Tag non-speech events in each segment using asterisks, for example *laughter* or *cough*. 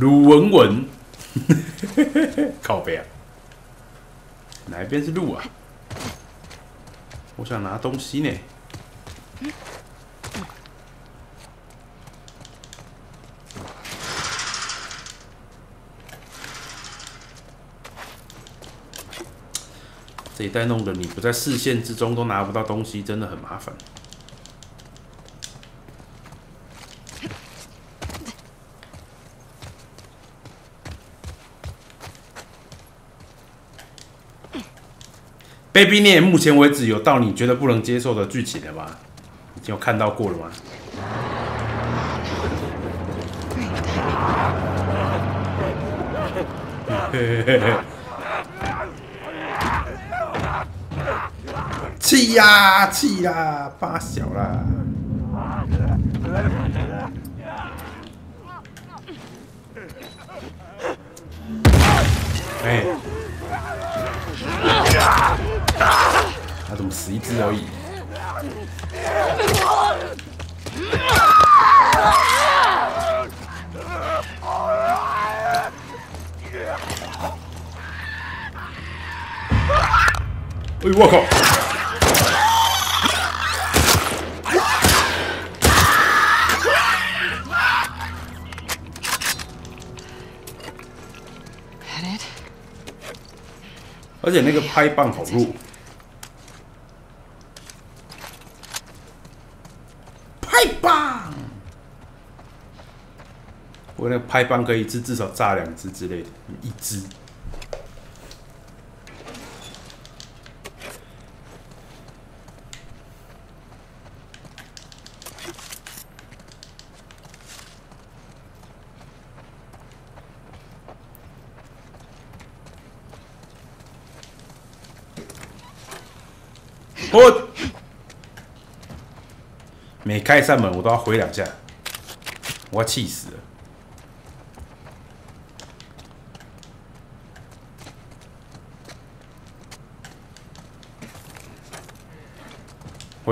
鲁文文，靠背啊！哪一边是路啊？我想拿东西呢。这一代弄得你不在视线之中都拿不到东西，真的很麻烦。Baby 你目前为止有到你觉得不能接受的剧情了吗？已经有看到过了吗？*laughs* 气呀气呀，发小啦！死一只而已？哎呦我靠！而且那个拍棒好弱，我那个拍棒可以一次至少炸两只之类的，一只。我每开一扇门，我都要回两下，我要气死了！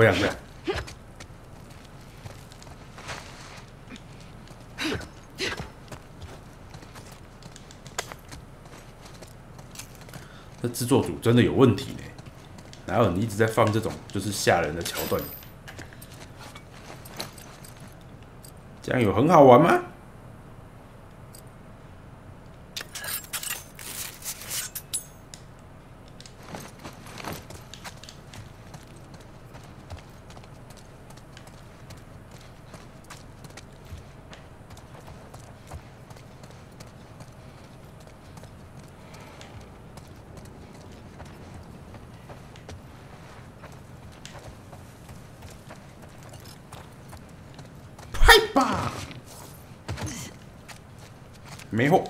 回两下，*laughs* 这制作组真的有问题呢。然后你一直在放这种就是吓人的桥段，这样有很好玩吗？没货。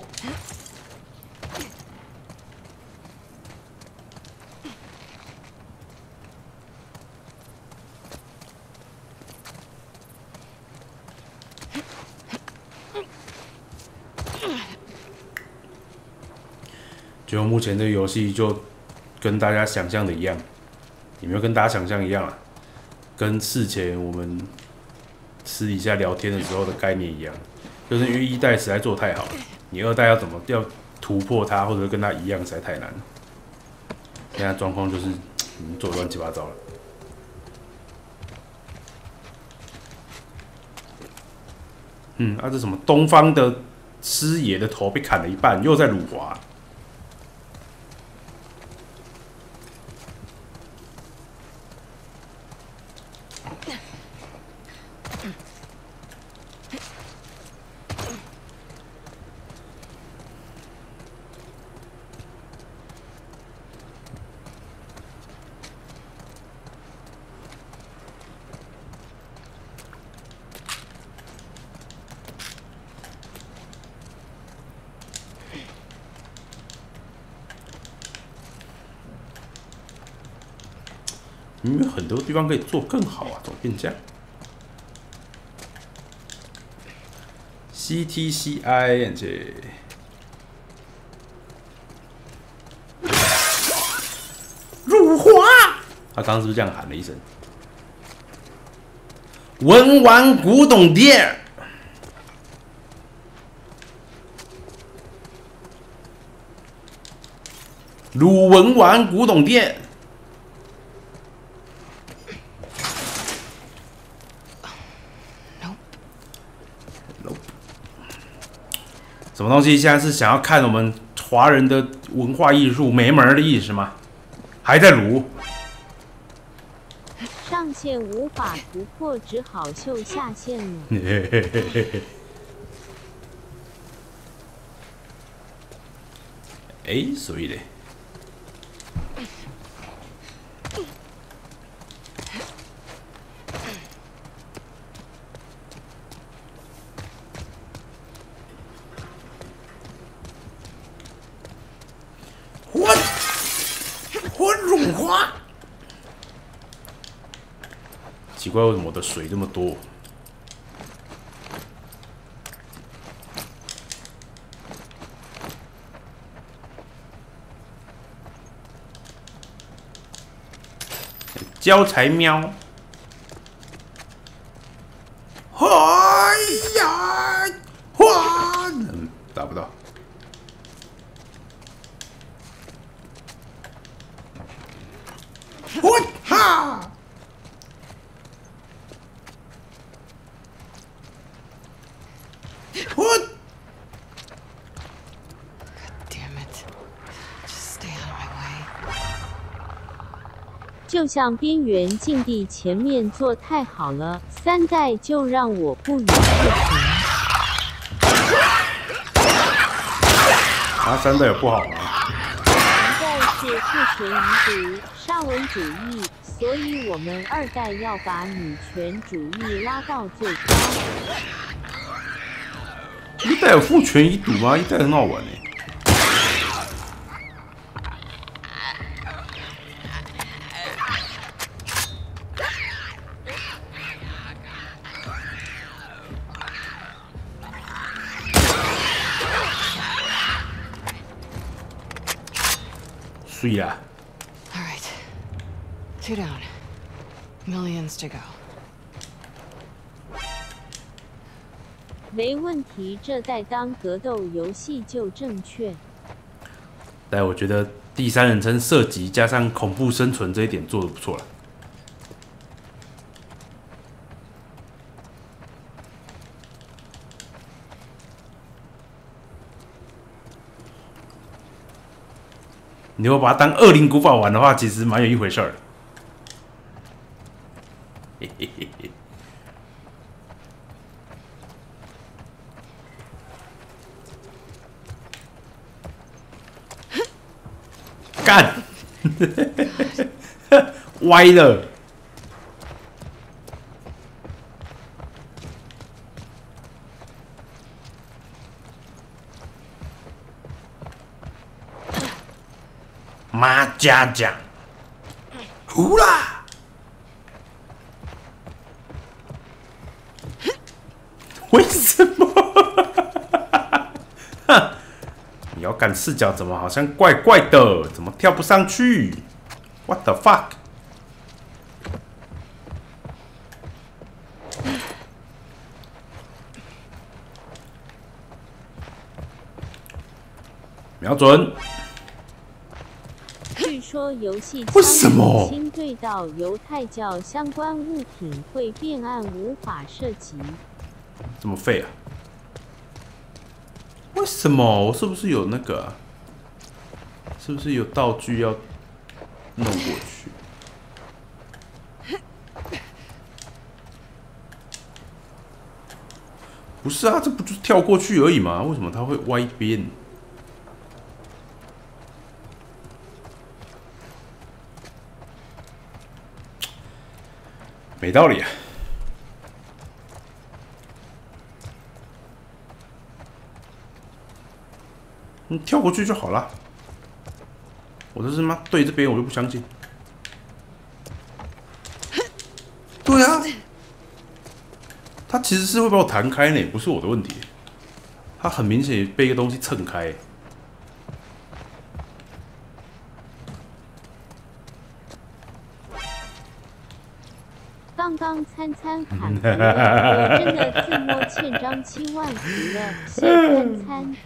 就目前的游戏，就跟大家想象的一样，有没有跟大家想象一样啊？跟事前我们私底下聊天的时候的概念一样，就是因为一代实在做太好了。你二代要怎么要突破它，或者跟它一样，实在太难了。现在状况就是，你做乱七八糟了。嗯，啊，这什么东方的师爷的头被砍了一半，又在辱华。多地方可以做更好啊，怎么变？C T C I N J。辱华！他刚刚是不是这样喊了一声？文玩古董店。鲁文玩古董店。什么东西？现在是想要看我们华人的文化艺术没门儿的意思吗？还在撸？上线无法突破，只好秀下线了。*laughs* 哎，所以嘞，我哇。奇怪，为什么我的水这么多？招财喵！哎呀，哇！嗯，打不到。我哈！我 Damn it. Just stay out of my way. 就像边缘禁地前面做太好了，三代就让我不予置评。啊，三代也不好吗？三代是父权遗毒、沙文主义，所以我们二代要把女权主义拉到最高。一代有父权遗毒吗？一代很好玩诶、水 Two down. Millions to go. 没问题，这代当格斗游戏就正确。但我觉得第三人称射击加上恐怖生存这一点做的不错了。你如果把它当恶灵古堡玩的话，其实蛮有一回事儿的。嘿嘿嘿嘿干，歪了。妈家讲，胡啦！为什么？*laughs* 哼！摇杆视角怎么好像怪怪的？怎么跳不上去？What the fuck？瞄准！据说游戏为什么轻对到犹太教相关物品会变暗，无法射击。这么废啊？为什么？我是不是有那个、啊？是不是有道具要弄过去？不是啊，这不就是跳过去而已吗？为什么它会歪边？没道理啊！你跳过去就好了。我这是妈对这边，我就不相信。对啊，他其实是会把我弹开呢，不是我的问题。他很明显被一个东西蹭开。刚餐餐喊服了，我真的自摸欠张七万服了，谢餐餐。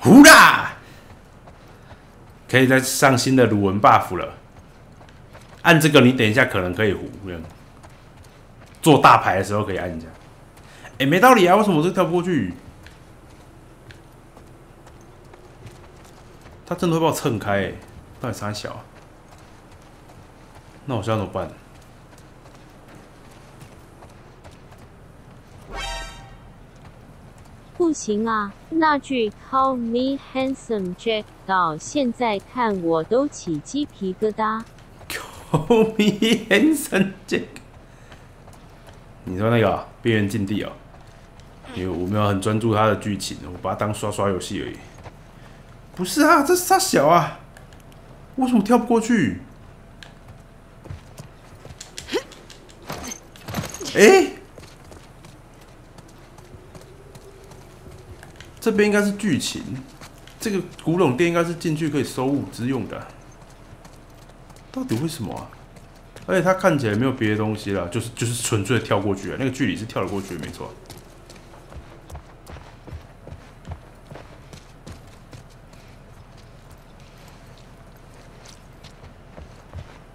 胡啦！可以再上新的鲁文 buff 了。按这个，你等一下可能可以胡。做大牌的时候可以按一下。哎、没道理啊，为什么我这跳不过去？他真的会把我蹭开、欸，到底啥小、啊？那我现在怎么办？不行啊，那句 Call me handsome Jack 到现在看我都起鸡皮疙瘩。Call me handsome Jack。你说那个啊边缘禁地哦，因为我没有很专注它的剧情，我把它当刷刷游戏而已。不是啊，这傻小啊，为什么跳不过去？哎、这边应该是剧情，这个古董店应该是进去可以收物资用的、到底为什么啊？而且它看起来没有别的东西啦，就是就是纯粹跳过去啊，那个距离是跳得过去，没错。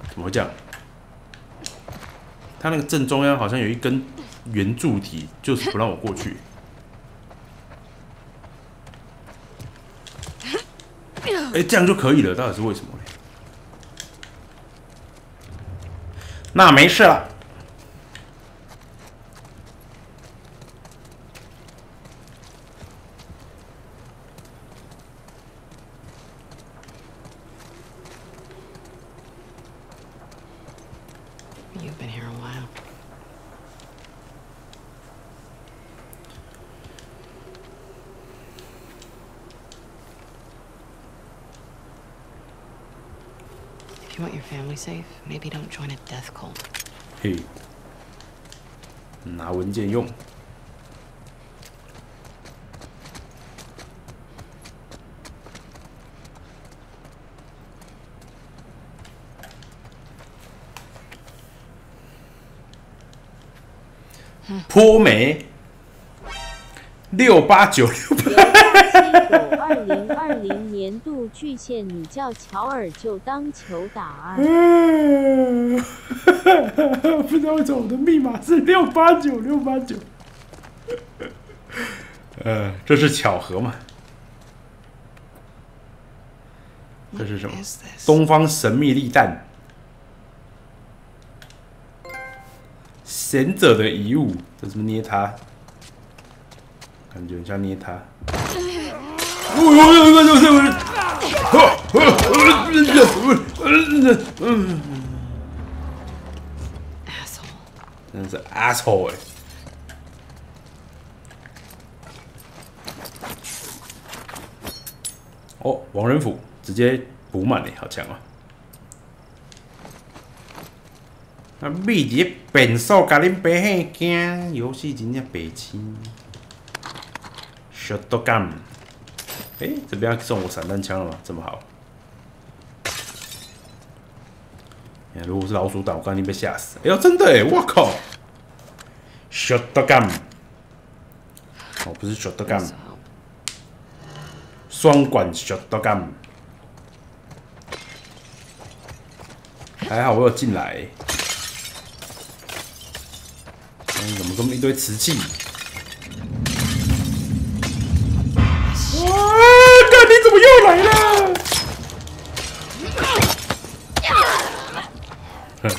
怎么会这样？它那个正中央好像有一根圆柱体，就是不让我过去。哎、这样就可以了，到底是为什么呢？那没事了。maybe don't join a death cult. 嘿，拿文件用。坡梅六八九六八，七狗 *laughs* 二零二零年度巨献，你叫乔尔就当球打二。嗯，*laughs* 不知道为什么我的密码是六八九六八九。*laughs* 呃，这是巧合吗？这是什么东方神秘力弹，贤者的遗物，这是不是捏它？感觉很像捏它。嗯 Asshole. 真的是 asshole 哎、哦，王仁甫直接补满了，好强啊！啊，秘籍变数甲恁爸嘿惊，游戏真正白痴。Shotgun，哎、这边要送我散弹枪了吗？这么好。哎如果是老鼠岛，我刚刚被吓死。哎呦，真的哎，我靠！Shotgun，哦，不是 Shotgun，双管 Shotgun。还好我有进来。嗯，怎么这么一堆瓷器？Made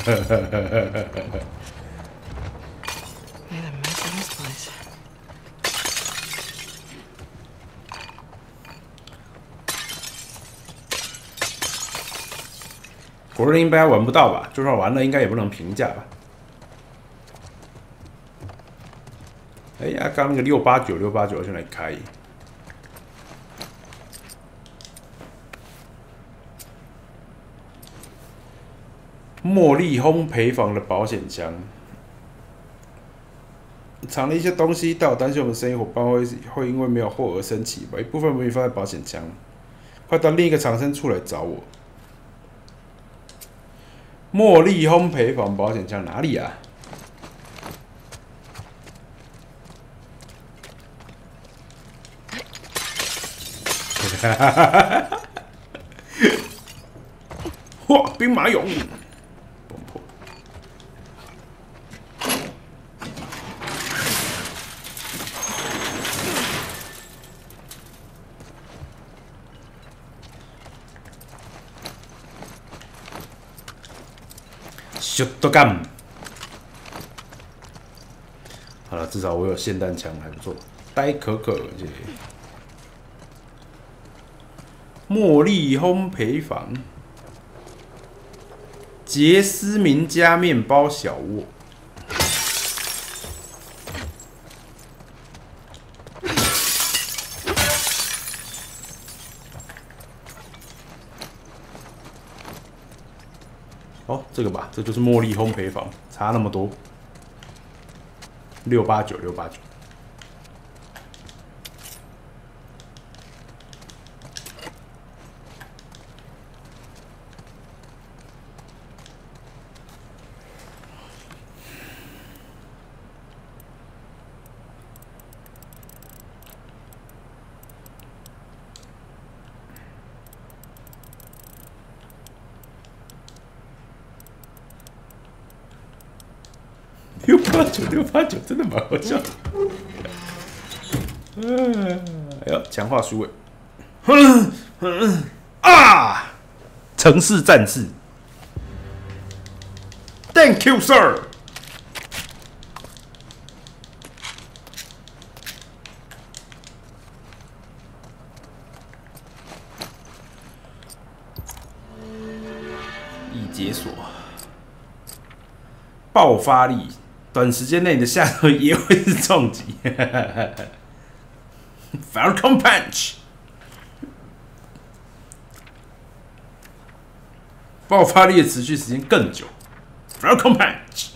a mess of this place. 国人应该玩不到吧？就算玩了，应该也不能评价吧？哎呀，刚那个六八九六八九先来开。茉莉烘焙坊的保险箱，藏了一些东西，但我担心我们生意伙伴会会因为没有货而生气，把一部分物品放在保险箱，快到另一个藏身处来找我。茉莉烘焙坊保险箱哪里啊？*laughs* 嚯，兵马俑，就都干。好了，至少我有霰弹枪，还不错。呆可可，茉莉烘焙坊，杰斯明家面包小窝。哦，这个吧，这就是茉莉烘焙坊，差那么多，六八九六八九。六八九真的蛮好笑的。嗯，哎呦，强化书尾。*coughs* 啊！城市战士，Thank you, sir。已解锁。爆发力，短时间内你的下手也会是重击。*laughs* Falcon Punch，爆发力的持续时间更久。Falcon Punch，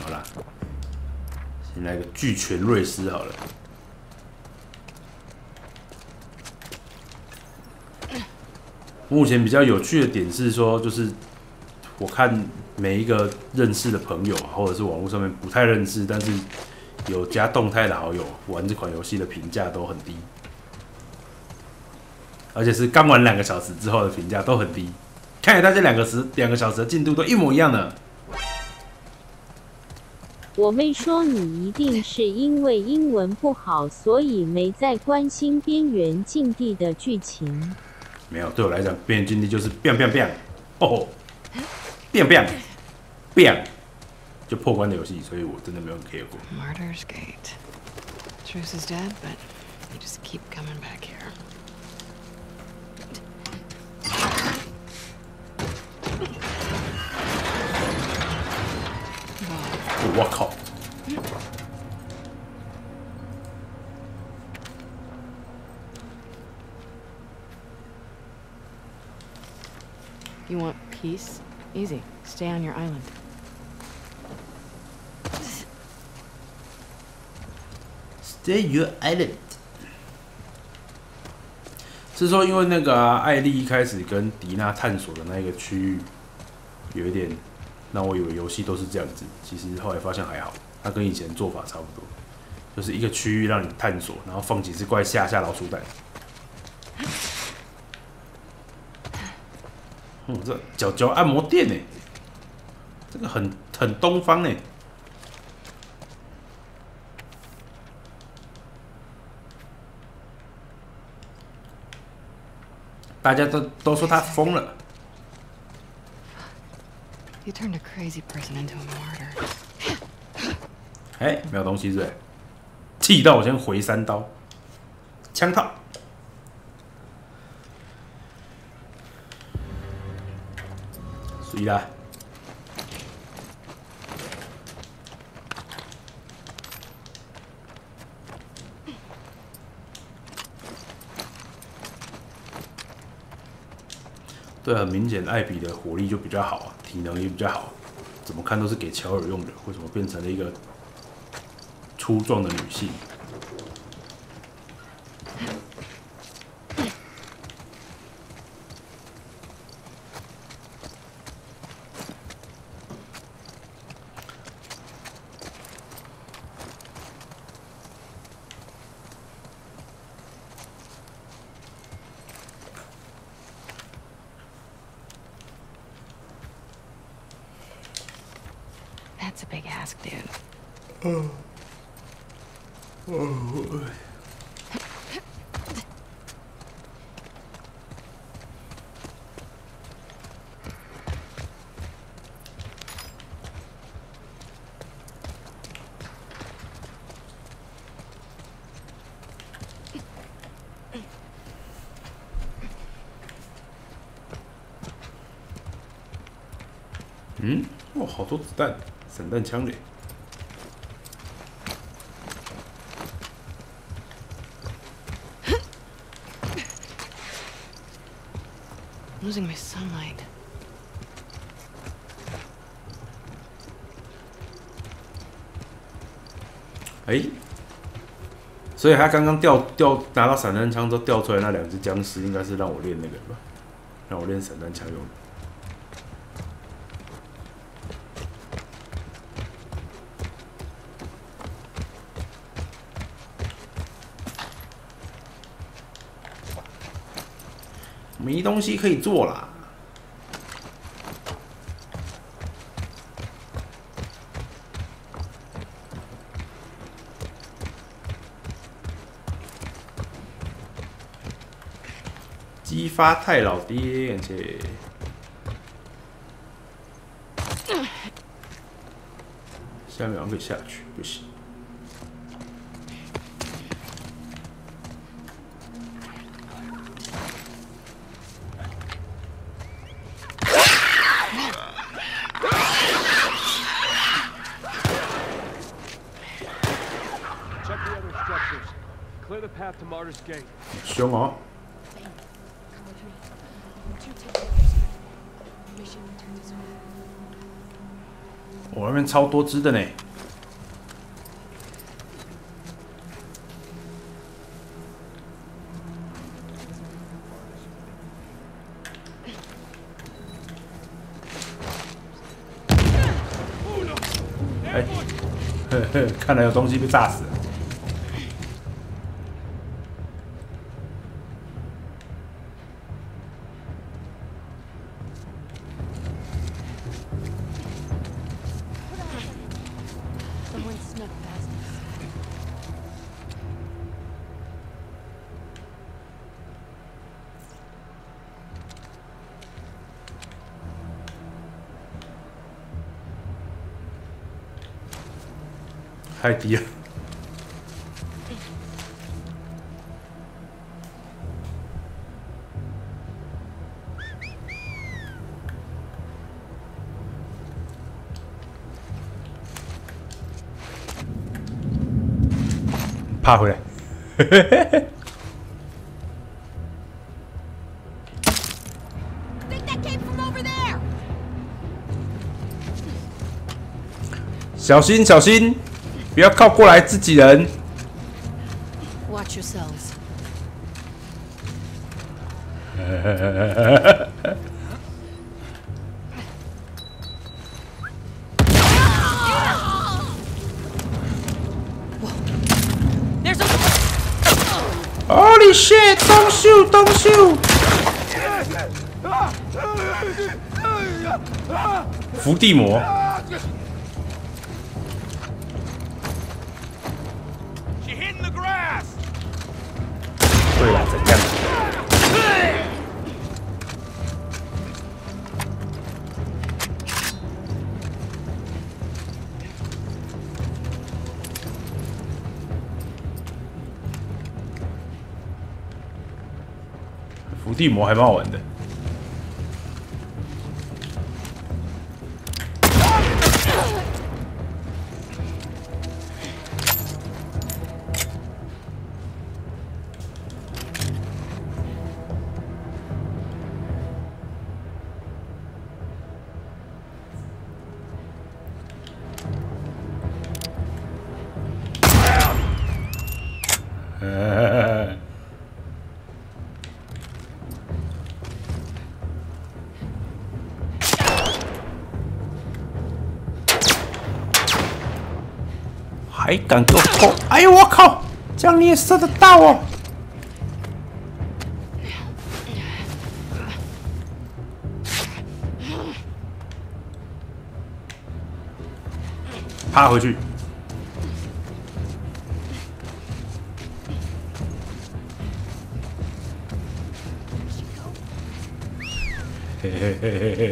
好了，先来个巨拳瑞斯好了。目前比较有趣的点是说，就是我看每一个认识的朋友啊，或者是网络上面不太认识，但是有加动态的好友玩这款游戏的评价都很低，而且是刚玩两个小时之后的评价都很低。看来大家两个时两个小时的进度都一模一样的。我妹说你一定是因为英文不好，所以没在关心边缘境地的剧情。没有，对我来讲，边缘境地就是 biang biang biang，哦，biang biang biang，就破关的游戏，所以我真的没有 care 过。Martyr's Gate. Truce is dead, but you just keep coming back here. 我靠！You want peace? Easy. Stay on your island. Stay your island。是说，因为那个，艾丽一开始跟迪娜探索的那个区域，有一点让我以为游戏都是这样子。其实后来发现还好，它跟以前做法差不多，就是一个区域让你探索，然后放几只怪吓吓老鼠蛋。嗯，这脚脚按摩店呢，这个很很东方呢。大家都都说他疯了，You turned a crazy person into a martyr. 哎、没有东西是不是？气到我先回三刀，枪套。啦，对，很明显，艾比的火力就比较好，体能也比较好，怎么看都是给乔尔用的，为什么变成了一个粗壮的女性？That's a big ask, dude. "嗯，哇，好多子弹，散弹枪嘞！Losing my sunlight. 哎、所以他刚刚掉掉拿到散弹枪之后掉出来那两只僵尸，应该是让我练那个吧，让我练散弹枪用的。没东西可以做啦。激发太老爹，而且下面好像可以下去，不行。凶哦！我那边超多只的呢。哎，呵呵，看来有东西被炸死了。太低了。爬回来。Came from over there! 小心小心，不要靠过来，自己人。Watch yourselves. Shit! Don't shoot! Don't shoot! 伏地魔。地魔还蛮好玩的。呃还敢给我偷？哎呦我靠！这样你也射得到哦！趴回去。嘿嘿嘿嘿嘿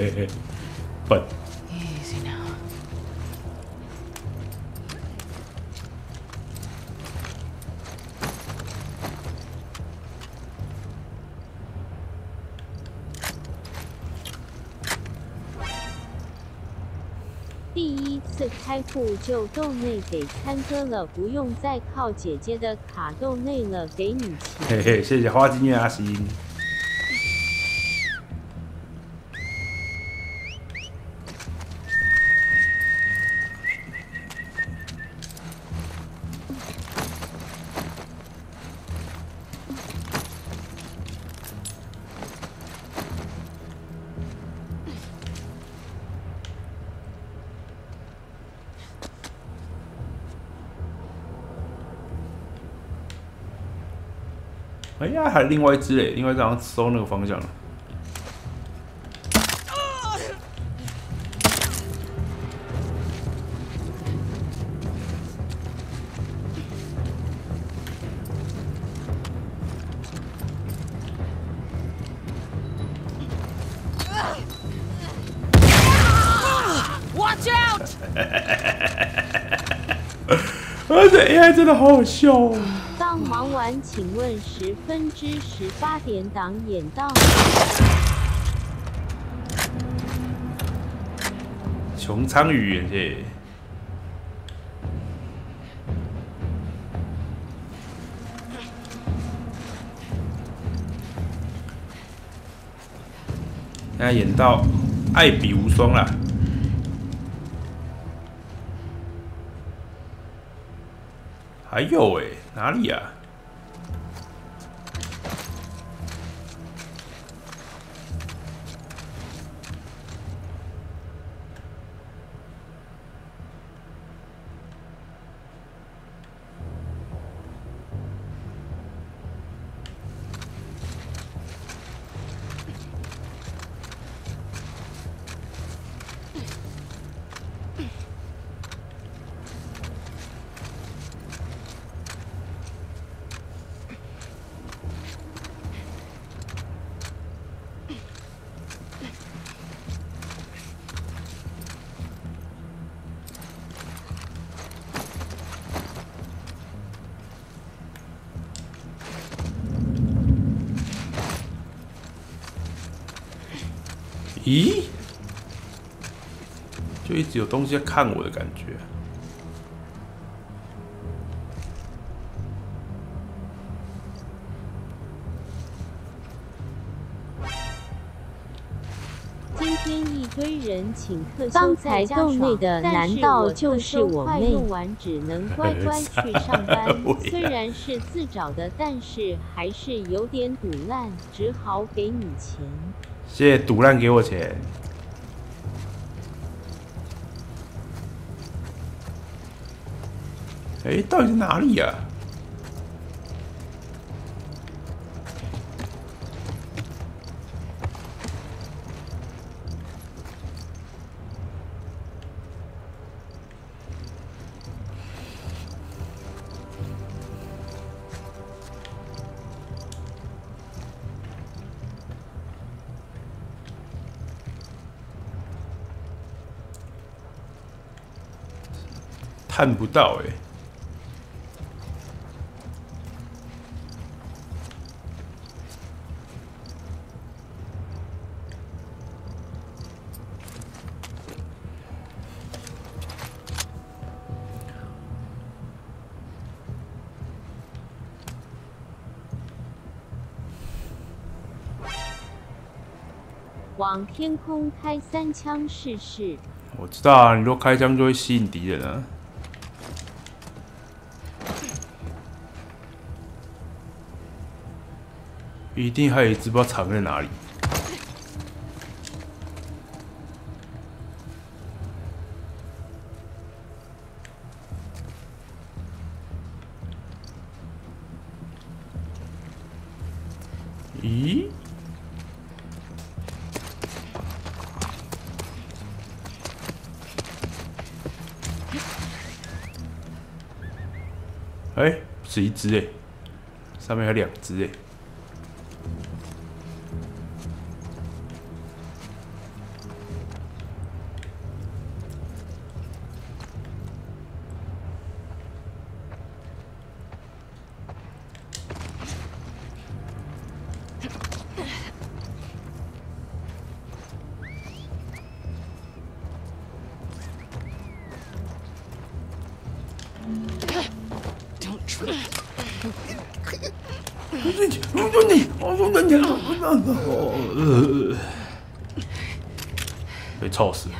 就豆内给参哥了，不用再靠姐姐的卡豆内了，给你钱。嘿嘿，谢谢花金月阿星。哎，还有另外一只嘞，另外一只好像收那个方向了。啊，这 AI 真的好好笑哦。请问十分之十八点档演到穹苍语言耶。现在演到爱比无双啦。还有哎、哪里啊？有东西在看我的感觉。今天一堆人请特休在家爽，内的难道就是我妹？用完只能乖乖去上班。虽然是自找的，但是还是有点堵烂，只好给你钱。谢谢赌烂给我钱。哎，到底在哪里呀、看不到哎、往天空开三枪试试。我知道啊，你若开枪就会吸引敌人啊。一定还有一只不知道藏在哪里。只哎，上面有两只哎。被臭死了。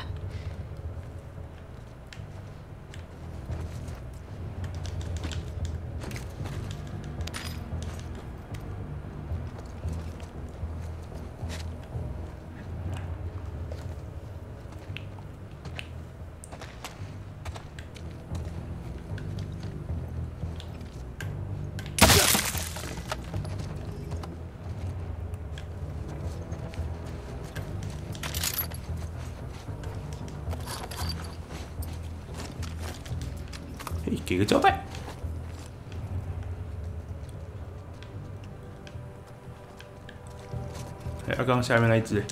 个交代。哎，刚刚下面那一只，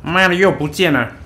妈的，又不见了。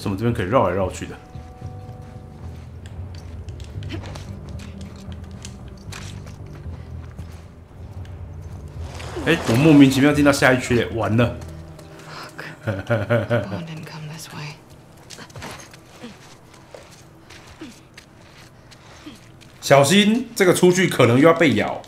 什么这边可以绕来绕去的？哎、我莫名其妙进到下一区嘞，完了！*laughs* 小心，这个出去可能又要被咬。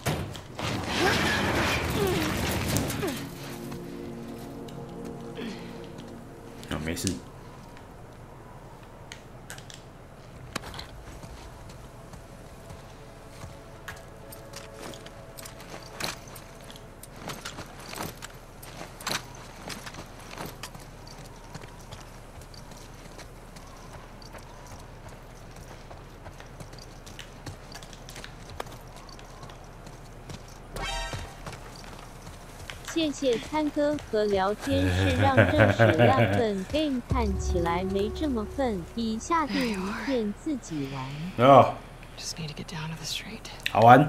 谢谢参哥和聊天是让正史烂笨 game 看起来没这么笨，以下定一片自己玩。啊、Just need to get down to the street. 好玩。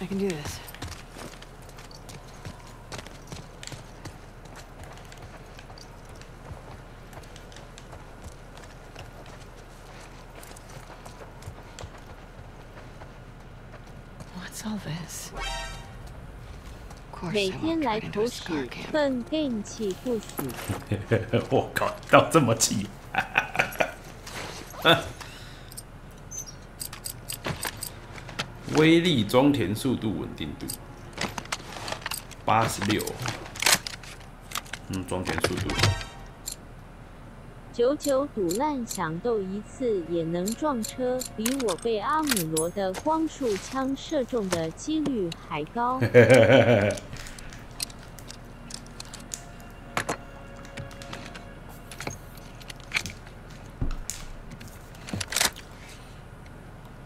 I can do this. What's all this? Of course, 每天来投屎.笨 game 气不死。*laughs* 我靠，到这么气！*laughs* 威力装填速度稳定度八十六，嗯，装填速度九九赌烂想斗一次也能撞车，比我被阿姆罗的光束枪射中的几率还高。*laughs*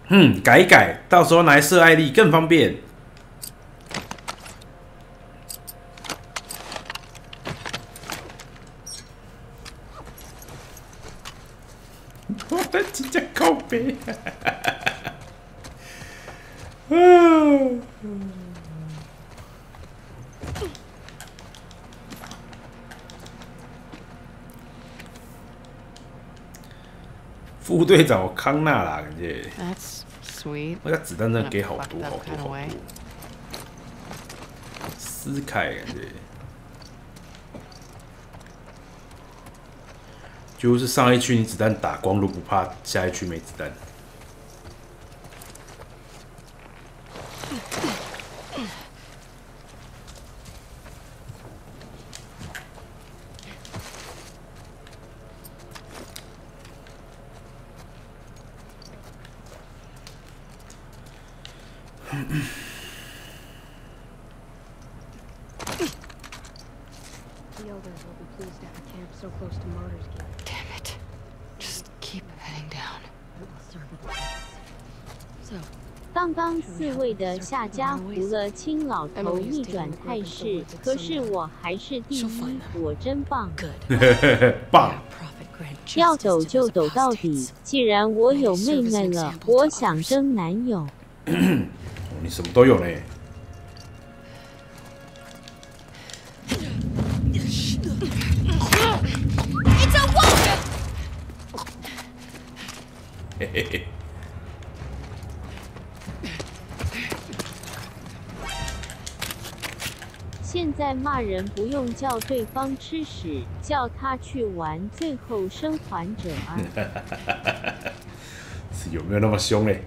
嗯，改一改，到时候拿来射艾丽更方便。我的真正靠背。嗯副队长康纳啦，感觉 That's sweet. 我家子弹真的给好多好多好多。思凯感觉，就是上一区你子弹打光都不怕，下一区没子弹。刚刚四位的下家胡了青老头逆转态势，可是我还是第一，*laughs* 我真棒！*laughs* 棒！要走就走到底。既然我有妹妹了，我想争男友。*coughs* 你什么都有呢。嘿嘿嘿，在骂人不用叫对方吃屎，叫他去玩《最后生还者啊》。*laughs* 有没有那么凶嘞？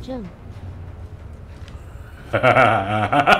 比 *laughs*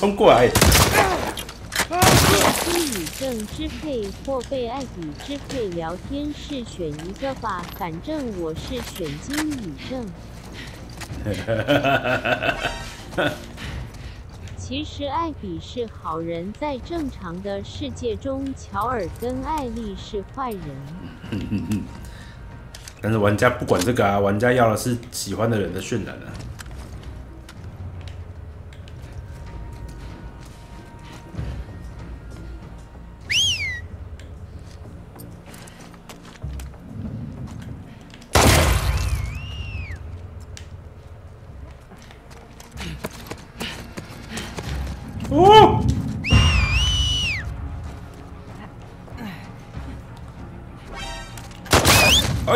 冲过来？心理正支配或被艾比支配聊天室选一个吧，*laughs* 反正我是选金宇正。其实艾比是好人，在正常的世界中，乔尔跟艾丽是坏人。*laughs* 但是玩家不管这个啊，玩家要的是喜欢的人的渲染啊。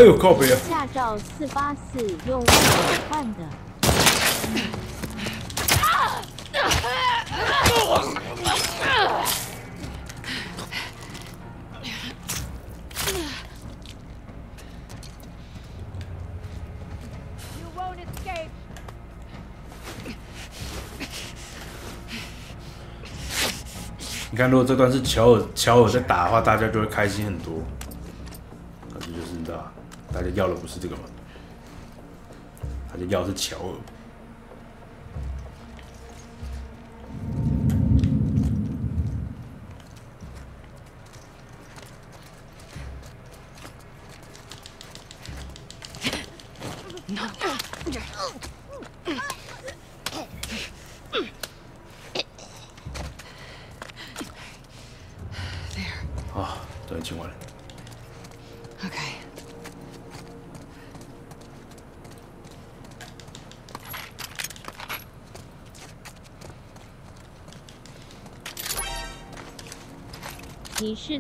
呦，靠背啊！驾照四八四用换的。*laughs* 你看，如果这段是乔尔乔尔在打的话，大家就会开心很多。要的不是这个吗？他就要的是乔尔。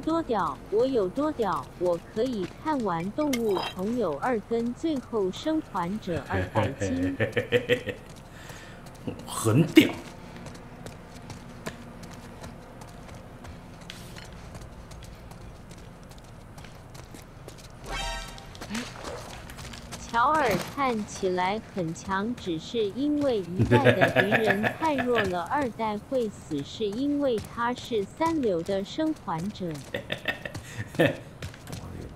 多屌，我有多屌，我可以看完《动物朋友二》跟《最后生还者二百斤》。很屌。看起来很强，只是因为一代的敌人太弱了，二代会死是因为他是三流的生还者。*laughs*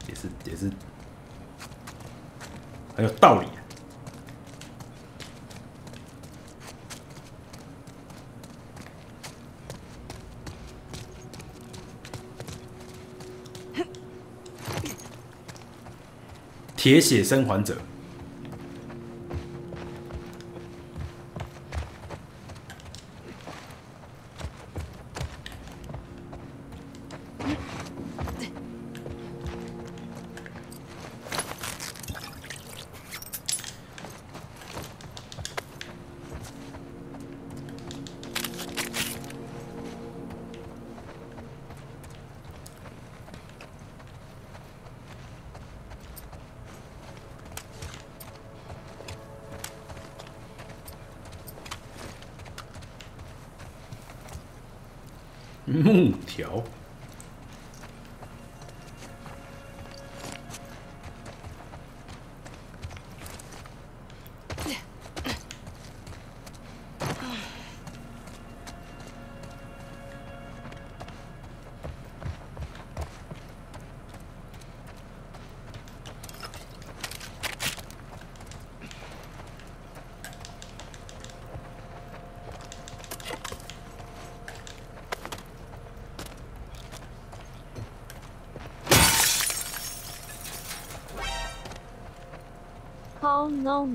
也是也是很有道理、铁血生还者，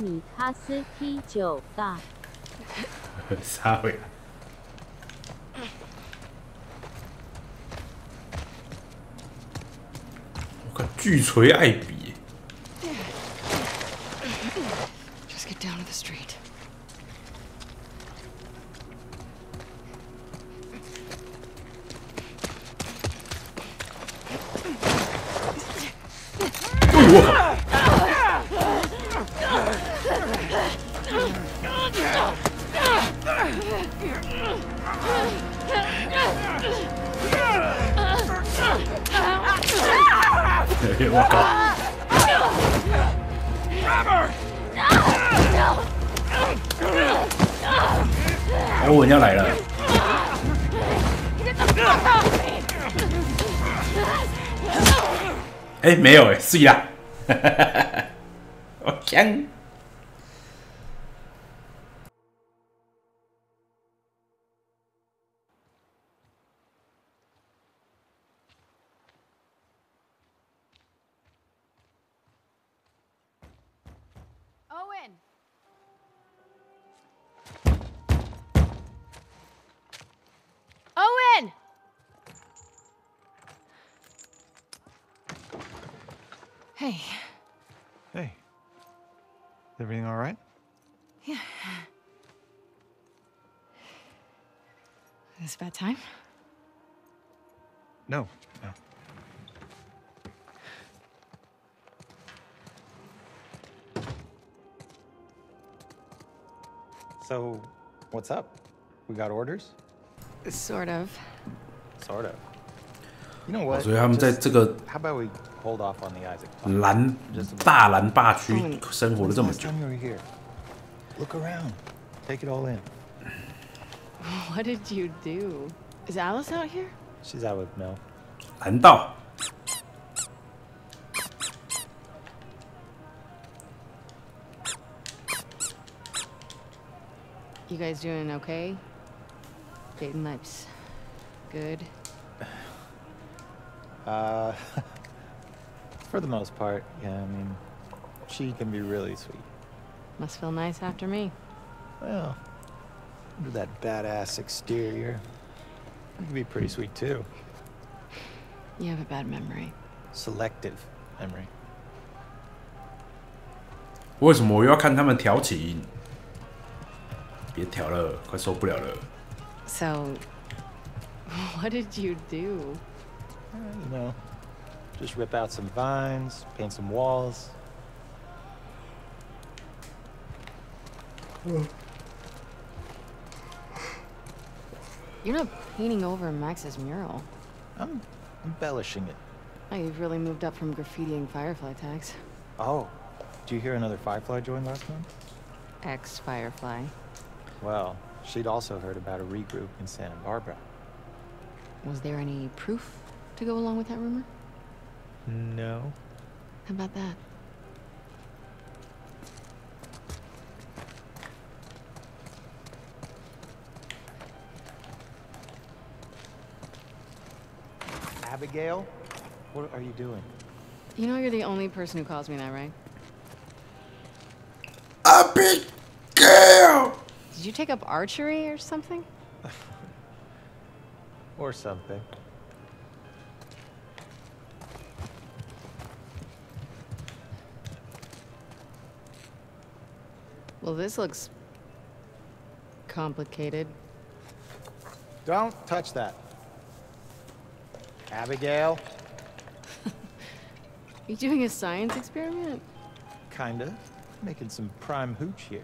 米卡斯 T 九大，撒回来。我靠巨锤艾比，Just get down to the street. 哎我靠！哦，人家来了！哎，没有哎，碎了，我枪。We We got orders? Sort of. Sort of. You know what? 所以他们在 Just- 这个 How about we hold off on the Isaac plot? 蓝 Just a bit. 大蓝霸区生活了 When's 这 the 么 last 久 time，you were here? Look around. Take it all in. *laughs* What did you do? Is Alice out here? She's out with Mel. 蓝道 You guys doing okay? Dating life's good. *sighs* Uh, *laughs* for the most part, yeah. I mean, she can be really sweet. Must feel nice after me. Well, under that badass exterior, you can be pretty sweet too. You have a bad memory. Selective memory. 为什么我又要看他们调情？别调了，快受不了了。 So, *laughs* what did you do? Uh, you know, just rip out some vines, paint some walls. *sighs* You're not painting over Max's mural. I'm embellishing it. Oh, you've really moved up from graffitiing Firefly tags. Oh, did you hear another Firefly join last month? Ex Firefly. Well, she'd also heard about a regroup in Santa Barbara. Was there any proof to go along with that rumor? No. How about that? Abigail? What are you doing? You know you're the only person who calls me that, right? Abigail，Did you take up archery or something? *laughs* Or something. Well, this looks complicated. Don't touch that. Abigail? *laughs* you doing a science experiment? Kinda. Making some prime hooch here.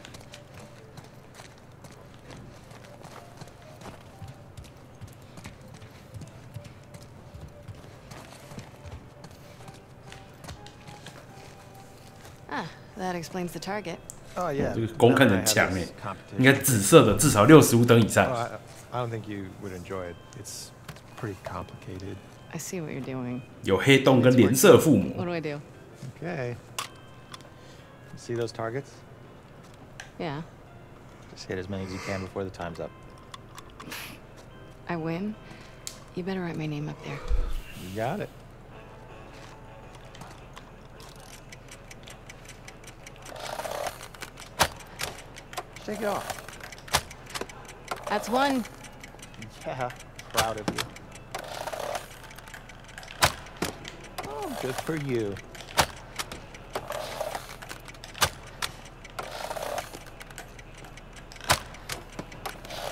that explains the target. Oh, yeah. 这个攻看 Mel 很 and I 强 have 哎 this，competition. 应该紫色的至少六十五等以 Oh, 上。 I, I don't think you would enjoy it. It's pretty complicated. I see what you're doing. 有黑洞跟连射附 What 魔， do I do? Okay. See those targets? Yeah, Just hit as many as you can before the time's up. I win. You better write my name up there. You got it. Take it off. That's one. Yeah, proud of you. Oh, good for you.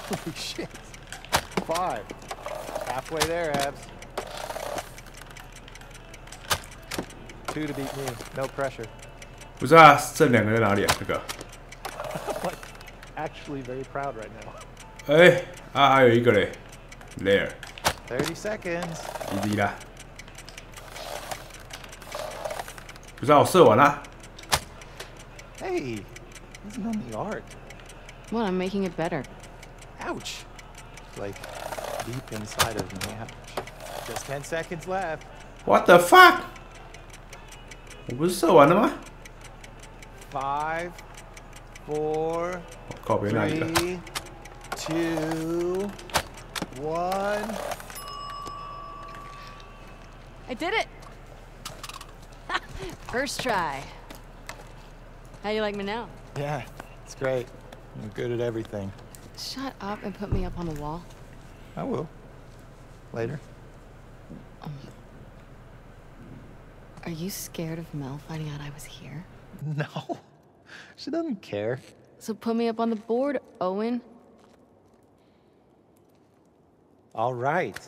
Holy shit. Five. Halfway there, Abs. Two to beat me. No pressure. 不是啊，剩两个在哪里啊？那个， Like, Actually very proud right now. 哎、啊，还有一个嘞，there，30 seconds. 滴滴啦。不是啊，我射完啦。Hey, isn't on the art. Well, I'm making it better. Ouch. Like, deep inside of me. Ouch. Just 10 seconds left. What the fuck？我不是射完了吗？Five, four, Copy Three, two, one. I did it. *laughs* First try. How you like me now? Yeah, it's great. I'm good at everything. Shut up and put me up on the wall. I will. Later. Um, are you scared of Mel finding out I was here? *laughs* No. She doesn't care. So put me up on the board, Owen. All right.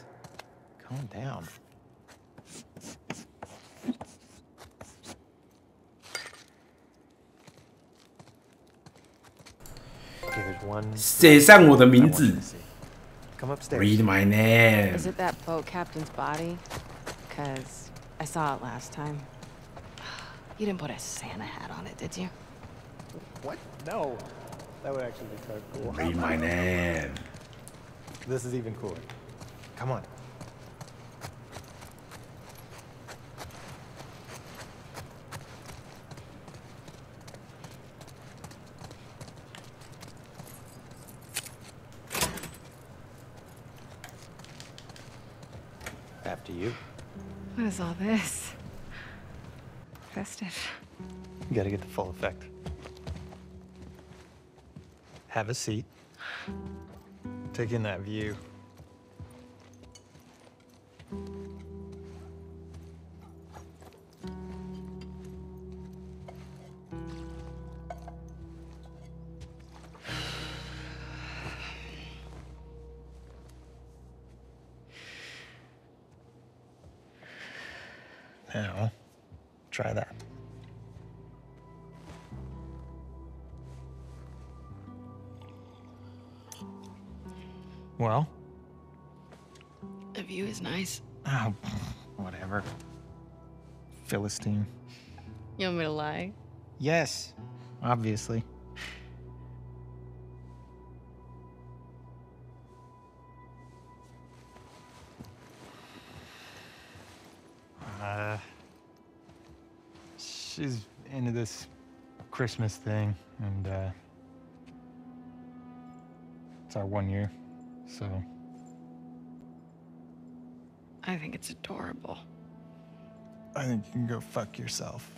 Calm down. Okay, there's one. 写上我的 I 名 want you 字 to see. Come upstairs. Read my name Is it that boat captain's body? Cause I saw it last time. *sighs* You didn't put a Santa hat on it, did you? What? No. That would actually be kind of cool. Read my *laughs* name This is even cooler. Come on. After you. What is all this? Festive. You gotta get the full effect. Have a seat. Take in that view. Philistine. You want me to lie? Yes, obviously. Uh, she's into this Christmas thing, and uh, it's our one year, so I think it's adorable. I think you can go fuck yourself.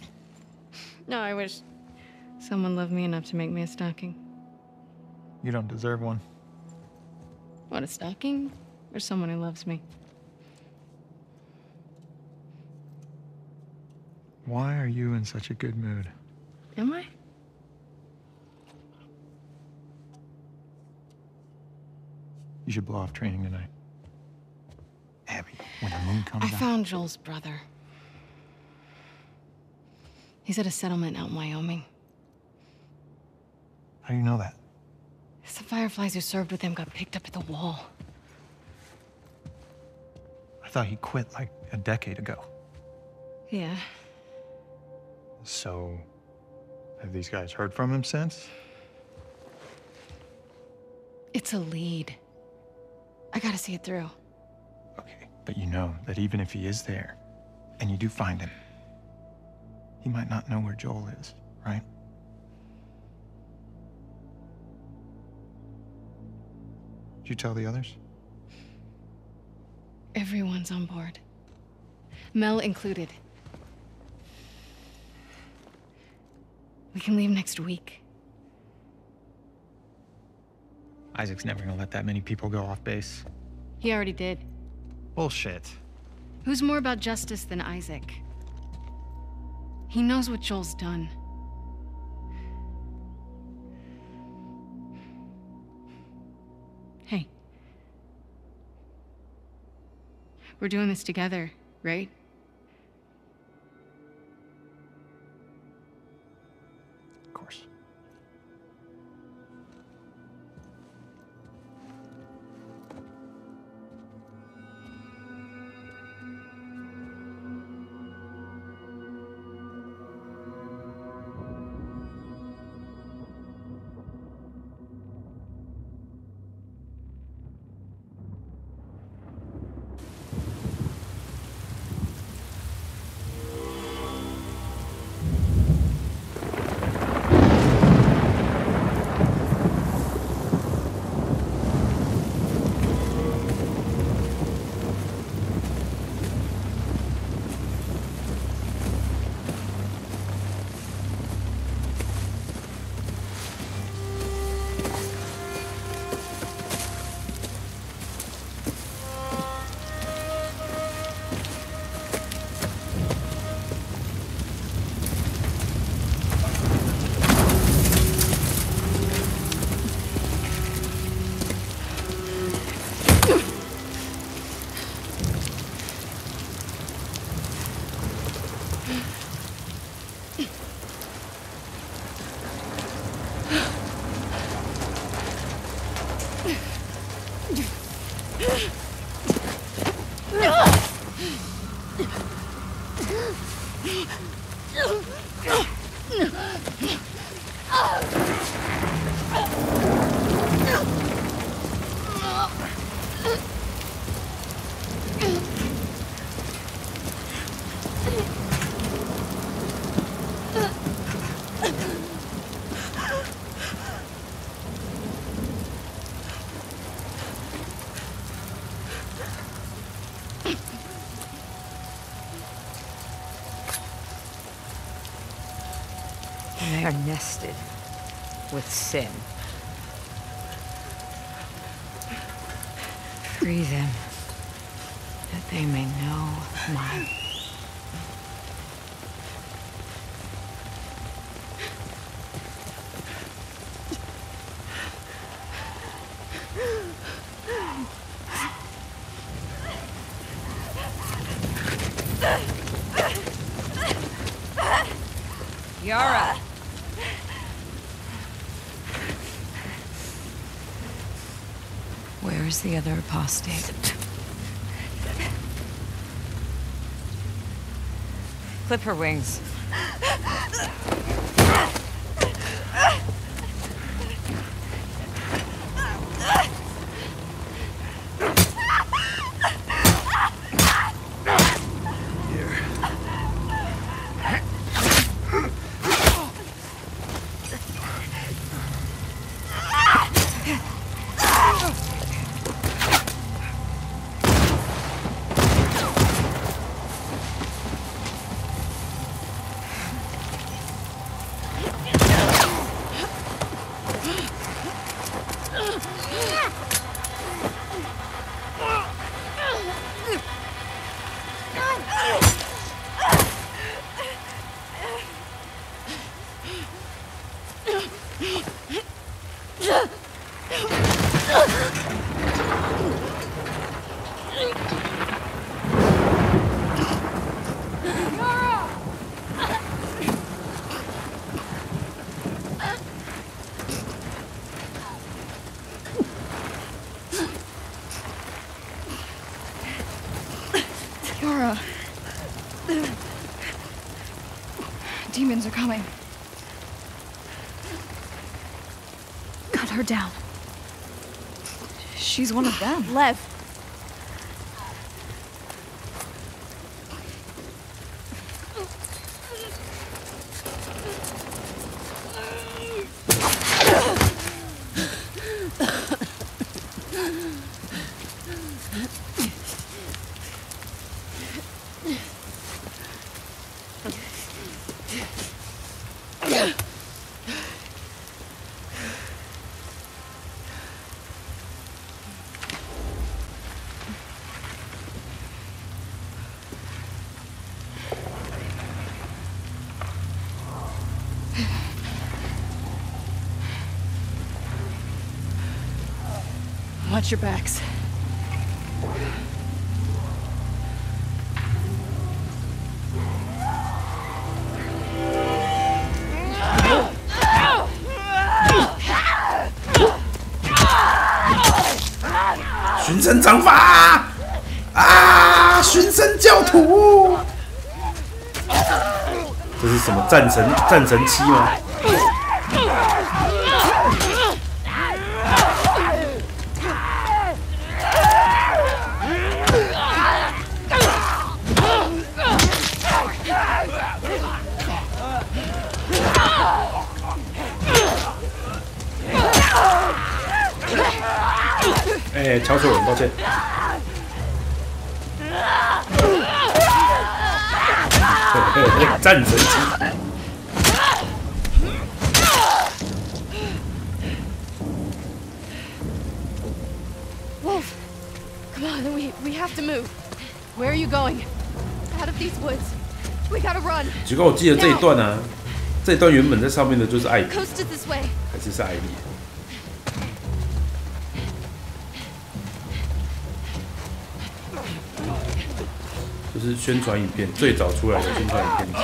No, I wish someone loved me enough to make me a stocking. You don't deserve one. What, a stocking? Or someone who loves me? Why are you in such a good mood? Am I? You should blow off training tonight. Abby, when the moon comes I out. found Joel's brother. He's at a settlement out in Wyoming. How do you know that? Some fireflies who served with him got picked up at the wall. I thought he quit like a decade ago. Yeah. So, have these guys heard from him since? It's a lead. I gotta see it through. Okay, but you know that even if he is there, and you do find him, he might not know where Joel is, right? Did you tell the others? Everyone's on board. Mel included. We can leave next week. Isaac's never gonna let that many people go off base. He already did. Bullshit. Who's more about justice than Isaac? He knows what Joel's done. Hey. We're doing this together, right? Are nested with sin. Free them, that they may know my Yara! Where is the other apostate? Clip her wings. Demons are coming. Cut her down. She's one of them. Lev. Watch your backs. "寻声掌法 战神战神七吗？哎、敲错人，抱歉。战神七，结果我记得这一段呢、这一段原本在上面的就是艾比，Coast is this way. 还是是艾莉？就是宣传影片最早出来的宣传影片。